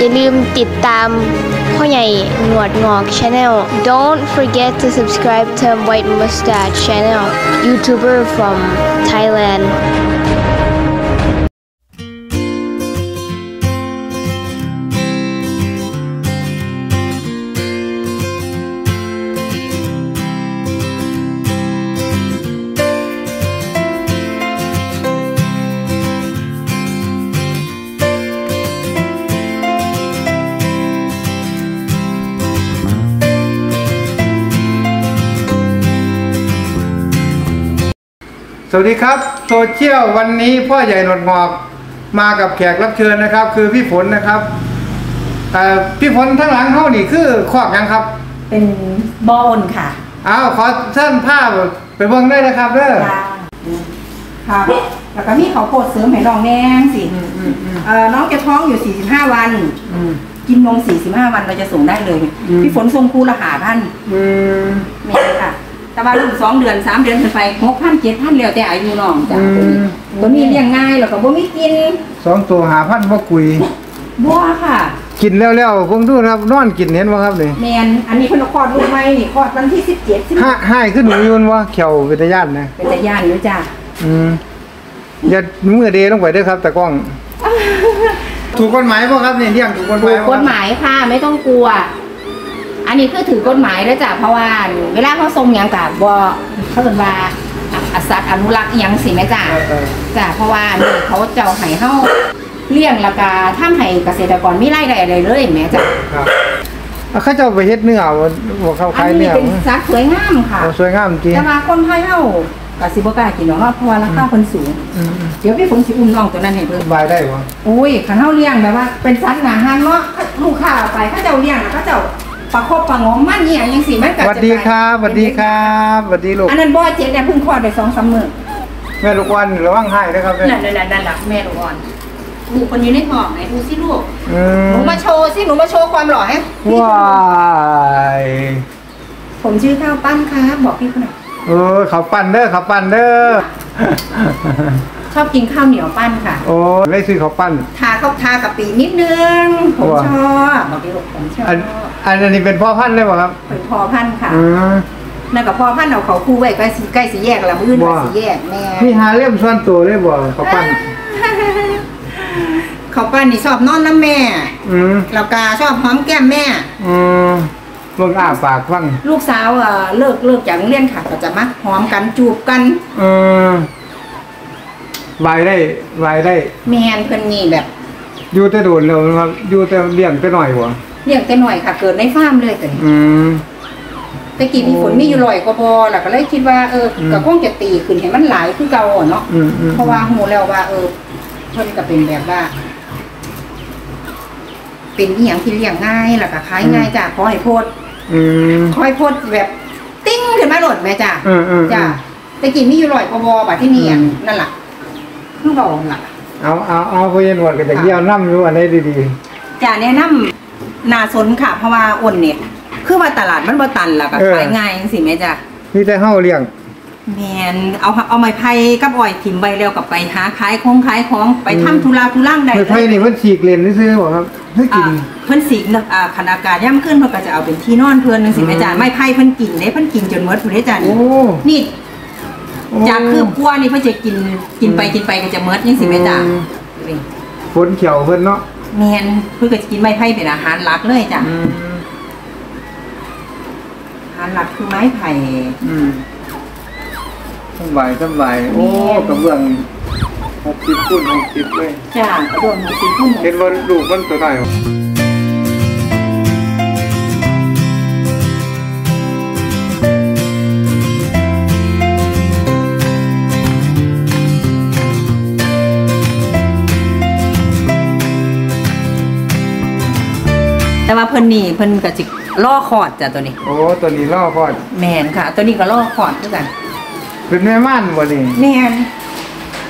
อย่าลืมติดตามพ่อใหญ่หนวดงอก Channel Don't forget to subscribe to White Mustache Channel YouTuber from Thailand สวัสดีครับโซเชียลวันนี้พ่อใหญ่หนวดงอกมากับแขกรับเชิญนะครับ คือพี่ฝนนะครับเอ่อพี่ฝนทั้างหลังเขานี่คือคอกหยังครับเป็นบอลค่ะอ้าวขอเชิญภาพไปเบิ่งได้นะครับเด้อครับแล้วก็มีเขาวโพดเสริมให้น้องแนงสิเอ่อน้องจะท้องอยู่ 45 วันอืมกินนม 45 วันเราจะส่งได้เลยอืมพี่ฝนส่งคูละหาพันอืมไม่ใช่ค่ะ แต่ว่าลูกสองเดือนสามเดือนขึ้นไปหกพันเจ็ดพันแล้วแต่อายุน้องจ้ะตัวนี้ตัวนี้เลี้ยงง่ายแล้วก็บ่มีกินสองตัวหาพันบ่กุยบัวค่ะ กินแล้วๆผมดูนะครับนอนกินเห็นบ่ครับนี่แมนอันนี้เพิ่นเอาคลอดลูกใหม่นี่คลอดวันที่17ห้าให้ขึ้นหนูอยืนว่าเขียววิทยานนะเป็นตาย่านอยู่จ้ะอืมอย่ามือเดลงไปเด้อครับแต่กล้อง ถูกกฎหมายป่ะครับเนี่ยเลี้ยงถูกกฎหถูมายกบ่กฎหมายค่ะ ไม่ต้องกลัว อันนี้คือถือกฎหมายแล้วจ้ะเพราะว่าเวลาเขาส่งหยังกับว่าเขาเรียกว่าอาสัตว์อนุรักษ์อิหยังสิแม่จ้ะเออเออจ้ะเพราะว่านี่เขาเจ้าให้เฮาเลี้ยงแล้วก็ทำให้เกษตรกรมีรายได้อะไรเลยแม่จ้ะครับเอาเขาเจะไปเฮ็ดเนื้อบ่บ่เข้าอัขายนนี้เนื้อเป็นสัตว์สวยงามค่ะโอ้สวยงามจริงแต่ว่าคนไทยเฮาก็สิบ่กล้ากินหรอกเนาะเพราะว่าราคาเพิ่นสูงอืมเดี๋ยวพี่ฝนสิอุ้มน้องตัวนั้นให้เพิ่นๆบายได้บ่โอ้ยขันเฮาเลี้ยงแบบว่า เป็นสัตว์หนาหันเนาะลูกค้าเอาไปเขาเจ้าเลี้ยงแล้วเขาเจ้า ประคบประหงมมันอีหยังจังซี่มันก็สจะวัสดีครับสวัสดีครับสวัสดีลูกอันนั้นบ่เจ็ดเนี่ยเพิ่งคลอดได้2-3มื้อแม่ลูกวันระวังให้นะครับแม่นั่นนั่นนั่นล่ะแม่ลูกอ่อนลูกคนอยู่ในท้องไหนดูสิลูกอืหมนูมาโชว์สิหนูมาโชว์ความหล่อให้พี่ว้ายผมชื่อข้าวปั้นครับบอกพี่เขาหน่อยเออเขาปั่นเด้อเขาปั่นเด้อชอบกินข้าวเหนียวปั้นค่ะ โอ้ไม่ซื้อเขาปั่นทาข้าวทากะปินิดนึง ผมว้าชอบบอกพี่ลูกผมชอบ อันอันนี้เป็นพ่อพันธุ์ได้ป่ะครับเป็นพอพันธุ์ค่ะอืม นั่นกับพอพันธุ์เอาเขาคู่ไว้ใกล้สิใกล้สิแยกแล้วมื้อนี้ว้าสิแยกแม่มีหาเล่มส่วนตัวได้บ่เขาปั่นเขาปั้นนี่ชอบนอนน้ำแม่อืมแล้วก็ชอบหอมแก้มแม่ อืมเบิ่งอ้าปากฟังลูกสาวเอ่อเลิกเลิกจากโรงเรียนค่ะก็จะมาหอมกันจูบกันอืมบายได้บายได้ แมนเพิ่นนี่แบบ อยู่แต่โดนแล้วครับ อยู่แต่เลี้ยงแต่หน่อยบ่ เลี้ยงแต่หน่อยค่ะ เกิดในฟาร์มเลยแต่อืมตะกี้มีฝนมีอยู่ลอยก็พอแล้วก็เลยคิดว่าเอออม ก็คงจะตีขึ้นให้มันหลายคือเก่าอะเนาะอืมอืมเพราะว่าหูแล้วว่า เออเพิ่นก็เป็นแบบว่า เป็นอีหยังที่เลี้ยงง่ายแล้วก็ขายง่ายจ้ะขอให้โพดอืมขอให้โพดแบบ ติ้งขึ้นมาโหลดแม่จ้ะ อืมอืมจ้ะตะกี้มีอยู่ลอยก็พอบัดที่นี่อะนั่นล่ะคือเบาล่ะเอาเอาเอาพ่อเย็นหวดก็จะเยี่ยวน้ำอยู่อันไหนดีจะแนะนำ นาสนค่ะ เพราะว่าอ้นเนี่ย คือว่าตลาดมันบ่ตันแล้วก็ขายง่ายจังซี่แม่จ้ะๆมีแต่เฮาเลี้ยง แมนเอาเอาไม้ไผ่กับอ้อยถิ่มใบเร็วกับไปหาขายของขายของไปทำธุระทุร่างใดไม่ไผ่นี่เพิ่นฉีกเลนซื้อๆบ่ครับให้กิอ่าน เพิ่นสีกนะอ่าขนาดอากาศย่ำขึ้นเพิ่นก็จะเอาเป็นที่นอนเพิ่นนึงสิแม่จ้ะอืม ไม้ไผ่เพิ่นกินเด้เพิ่นกินจนหมดพุ่นเด้จ้ะโอ้นี่โอ้จากคืบกลัวนี่เพิ่นจะกินกินไปกินไปก็จะหมดจังสิแม่จ้ะอืมฝนเขียวเพิ่นเนาะ แมนเพิ่นก็จะกินไม้ไผ่เป็นอาหารหลักเลยจ้ะอืมอาหารหลักคือไม้ไผ่อืมสบายสบายโอ้กระเบื้อง60คูณ60เลยจ้ะกระโดดหมูสีพุ่มเห็นว่าลูกมันตัวน้อย แต่ว่าเพิ่นนี่เพิ่นก็สิล่อคอดจ้ะตัวนี้ โอ้ตัวนี้ล่อพอดแมนค่ะ ตัวนี้ก็ล่อคอดด้วยกันเป็นแม่ม่านบ่นี่แมน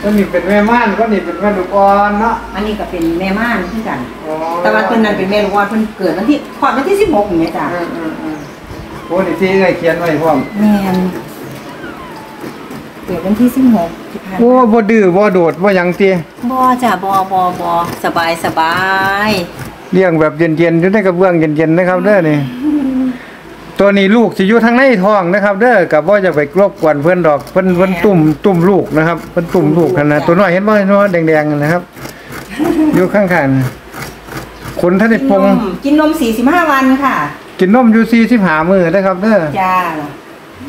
ตัวนี้เป็นแม่ม่านก็นี่เป็นแม่ลูกอ่อนเนาะอันนี้ก็เป็นแม่ม่านด้วยกัน อ๋อแต่ว่าตัวนั้นเป็นแม่ลูกอ่อนเพิ่นเกิดวันที่คลอดวันที่สิบหกอย่างเงี้ยจ้ะอืมอืมอืมโอ้นี่ที่ได้เขียนไว้พร้อมแมนเกิดวันที่สิบหกที่ผ่านโอ้บ่ดื้อบ่โดดบ่หยังติบอจ้ะบอบอบอสบายสบาย เลี้ยงแบบเย็นๆอยู่ในกระเบื้องเย็นๆนะครับเด้อนี่ตัวนี้ลูกสิอยู่ทางในท้องนะครับ เด้อกับว่าจะไปรบกวนเพื่อนดอกเพิ่นเพิ่นตุ่มตุ่มลูกนะครับเพิ่นตุ่มลูกกันนะตัวน้อยเห็นบ่เห็นบ่แดงๆนะครับ อยู่ข้างๆขนท่านได้ปงกินนม45วันค่ะ กินนมอยู่45มื้อนะครับเด้อจ้า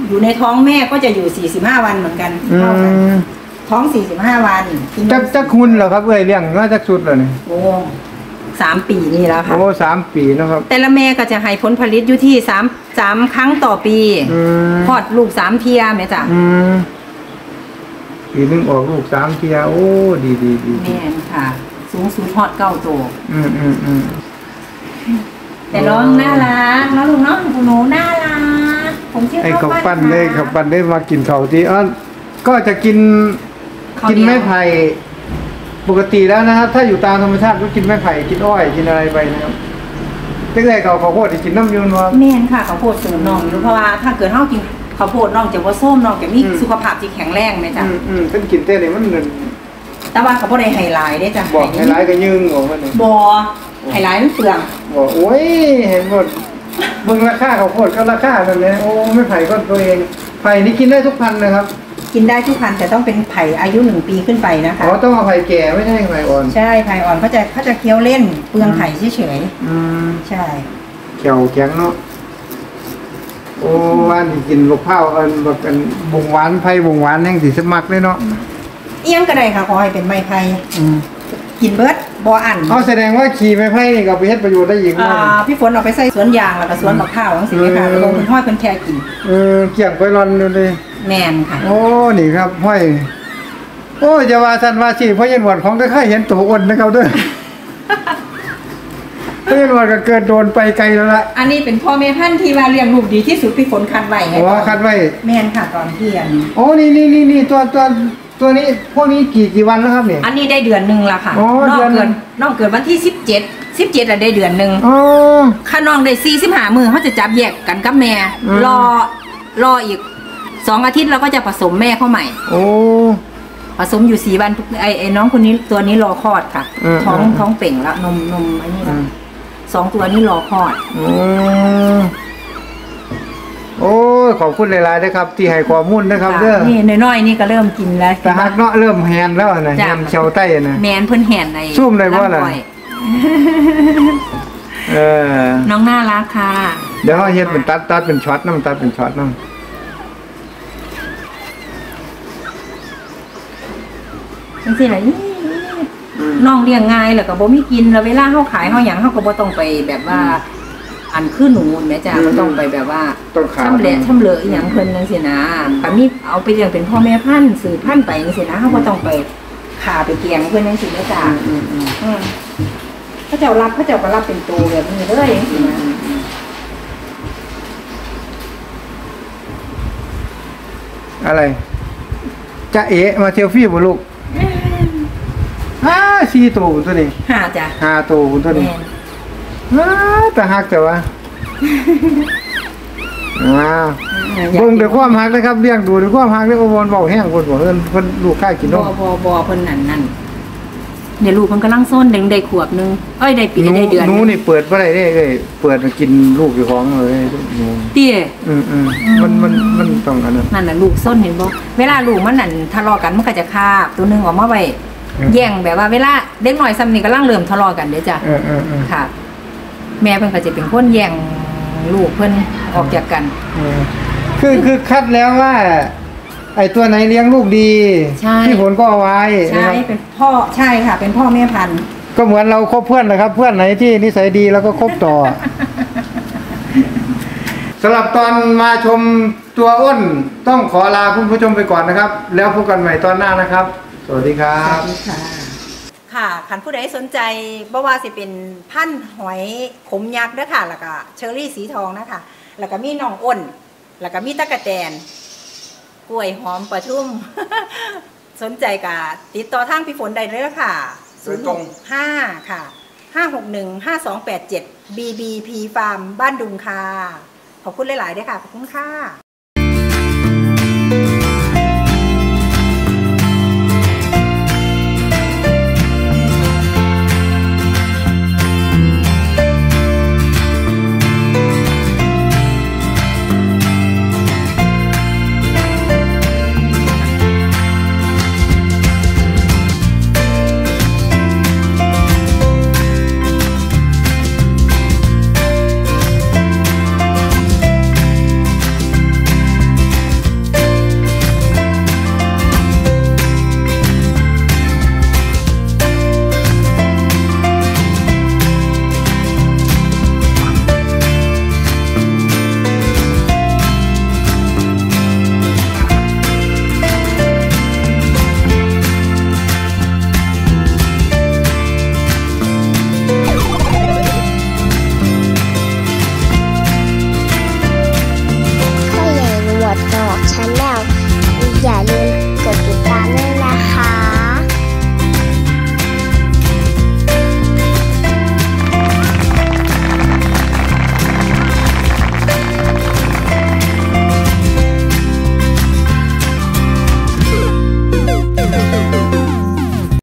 อยู่ในท้องแม่ก็จะอยู่45วันเหมือนกันอืเท่ากันมท้อง45วันกินนจักมจักคุณเหรอครับเอ้ยเลี้ยงมาจักสุดแล้วนี่โอ้ สามปีนี่แล้วค่ะ โอ้สามปีนะครับ แต่ละแม่ก็จะให้ผลผลิตอยู่ที่3 3ครั้งต่อปีอืมคลอดลูก3เทียแม่จ้ะอืมปีหนึงออกลูกสามเทียโอ้ดีดีดีดีแม่นค่ะ สูงสุดฮอดเก้าตัว อืมอืมอืมแต่น้องน่ารักน้องลูกน้องของหนูน่ารักผมชื่อไอ้เขาวปั้นค่ะได้เขาวปั้นได้มากินเขาวที่อ้อนก็จะกินข้าวกินเหนียวไม้ไผ่ ปกติแล้วนะครับ ถ้าอยู่ตามธรรมชาติก็กินไม้ไผ่กินอ้อยกินอะไรไปนะครับตั้งแต่เขาเขาวโพดที่กินน้ำยูนว่าแม่นค่ะข้าวโพดเสริมน้องอยู่เพราะว่าถ้าเกิดเฮากินข้าวโพดน้องจะว่าส้มน้องจะมีอืมสุขภาพที่แข็งแรงไหมจ๊ะอืมอืมเป็นกินเต้เลยมันเงินแต่ว่าเขาบ่ได้ไฮไลท์ได้จ้ะบอกให้ร้ายก็ยืงออกมาเนี่ยบ่ไฮไลท์มันเปลืองบอกโอ้ยเห็นหมดเบิ่งราคาเขาวโพดก็ราคาแบบนี้โอ้ไม่ไผ่ก็ตัวเองไผ่นี่กินได้ทุกพันธุ์นะครับ กินได้ทุกพันธุ์แต่ต้องเป็นไผ่อายุหนึ่งปีขึ้นไปนะคะ อ๋อต้องเอาไผ่แก่ไม่ใช่ไผ่อ่อน ใช่ไผ่อ่อนเขาจะเขาจะเคี้ยวเล่นเปลืองไข่เฉยอืมๆใช่ เขียวแข็งเนาะ โอ้ว่านนี่กินลูกเผาวอันแบบกันบุงหวานไผ่บุงหวานแห่งสีสมักเลยเนาะ เอี้ยงก็ได้ค่ะขอให้เป็นไม้ไผ่กินเบิด บ่อันเอาแสดงว่าขี่ไม้ไผ่นี่ก็ไปเฮ็ดประโยชน์ได้อีกอ่าเนาะพี่ฝนเอาไปใส่สวนยางแล้วก็สวนมะพร้าวจังซี่ค่ะอืมแล้วลงเป็นห้อยเป็นแค่กินเออเกี่ยงไปรอนดูเลยแม่นค่ะ โอ้นี่ครับห้อยโอ้จะว่าสันว่าสิเพราะยันหวดของได้ค่อยเห็นตัวอ้นนะครับเด้อเพราะยันหวดก็เกิดโดนไปไกลแล้วละอันนี้เป็นพ่อแม่พันธุ์ที่ว่าเลี้ยงลูกดีที่สุดพี่ฝนคัดไว้ไงโอ้คัดไว้แม่นค่ะตอนที่อันโอ้นี่นี่นี่นี่ตัวตัว ตัวนี้พวกนี้กี่กี่วันแล้วครับเนี่ย อันนี้ได้เดือนหนึ่งละค่ะอ๋อน้องเดือนหนึ่เกิดง น้องเกิดวันที่สิบเจ็ดสิบเจ็ดอะได้เดือนหนึ่งอ๋อ ข้าน้องได้สี่สิบห้ามือเขาจะจับแยกกันกับแม่ อืม รอรออีกสองอาทิตย์เราก็จะผสมแม่เข้าใหม่ โอ้ ผสมอยู่สี่วันทุกไอไอ้น้องคนนี้ตัวนี้รอคลอดค่ะ อืมท้องอืม ท้องเป่งแล้วนมนมอันนี้อืละมสองตัวนี้รอคลอดโอ้ โอ้ยขอบคุณหลายๆนะครับ ที่ให้ข้อมูลนะครับเด้อนี่น้อยๆนี่ก็เริ่มกินแล้วแต่ฮักเนาะเริ่มแฮนแล้วนะแฮจ้ะนเชาใต้นะแมนเพิ่นแห่นในซุ่มได้บ่ล่ะำอ้อยเออน้องน่ารักค่ะเดี๋ยวเขาเฮ็ดเป็นตัดตัดเป็นช็อตน้ำตัดเป็นช็อตน้จังซี่ล่ะน้องเลี้ยงง่ายแล้วก็บ่มีกินแล้วเวลาเฮาขายเฮาหยังเฮาก็บ่ต้องไปแบบว่า อันคือหนูแม่จ้าบ่ต้องไปแบบว่าำต้องขาช่ำเละช่ำเลอะอหย่างเพิ่นจังซี่นะก็มีเอาไปเลี้ยงเป็นพ่อแม่พันธุ์สืบพันธุ์ไปจังซี่นะเฮาบ่ต้องไปขาไปเกียงเพิ่นจังซี่นะจ้าอืมอืมอืมเขาเจ้ารับเขาเจ้าก็รับเป็นตัวแบบนี้เลยจังซี่นะอะไรจะเอะมาเที่ยวฟรี่บ่ลูกอ้าสี่ตัวคุณตัวนี้หาจ้ะห้าตัวคุณตัวนี้ แม่นอ้าแต่ฮักแต่ว่าอ้าวอยากเบิ่งกินด้วยความฮักนะครับเลี้ยงดูด้วยความฮักเลยโอ้บอลเบาแห้งคนบ่เพิ่นเพิ่นลูกค้ากินนบ่มบ่บ่เพิ่นนั่นนั่นเดี๋ยวลูกมันกำลังส้นเด็กได้ขวบหนึงเอ้ยได้ปีหนูได้เดือนหนูนี่เปิดบ่ได้เด้เอ้ยเปิดมากินลูกอยู่ของเลยหนูเตี้ยอืมอืมมันมันมันต้องอันนั้นนั่นน่ะลูกส้นเห็นบ่เวลาลูกมันนั่นทะเลาะกันมันก็จะคาบตัวหนึงออกมาไว้อืมแย่งแบบว่าเวลาเด็กน้อยซ้ำนี่ก็ลังเริ่มทะเลาะกันเด้อจ้ะเออเออเออค่ะ แม่เพิ่นก็จะเป็นคนแย่งลูกเพิ่นออกจากกัน เออคือคือคัดแล้วว่า ไอ้ตัวไหนเลี้ยงลูกดีใช่ที่ผลก็เอาไว้ใช่นะครับเป็นพ่อใช่ค่ะ เป็นพ่อแม่พันธุ์ก็เหมือนเราคบเพื่อนนะครับ เพื่อนไหนที่นิสัยดีแล้วก็คบต่อ สำหรับตอนมาชมตัวอ้นต้องขอลาคุณผู้ชมไปก่อนนะครับ แล้วพบกันใหม่ตอนหน้านะครับ สวัสดีครับค่ะ คันผู้ใดสนใจบ่ว่าสิเป็นพันธุ์หอยขมยักษ์เด้อค่ะ แล้วก็เชอรี่สีทองนะคะ แล้วก็มีน้องอ้น แล้วก็มีตะกะแตน กล้วยหอมประทุมสนใจก็ติดต่อทางพี่ฝนได้เลยค่ะโดยตรง5ค่ะ561 5287 BBP Farm บ้านดุงค่ะ ขอบคุณหลาย ๆ ด้วยค่ะ ขอบคุณค่ะ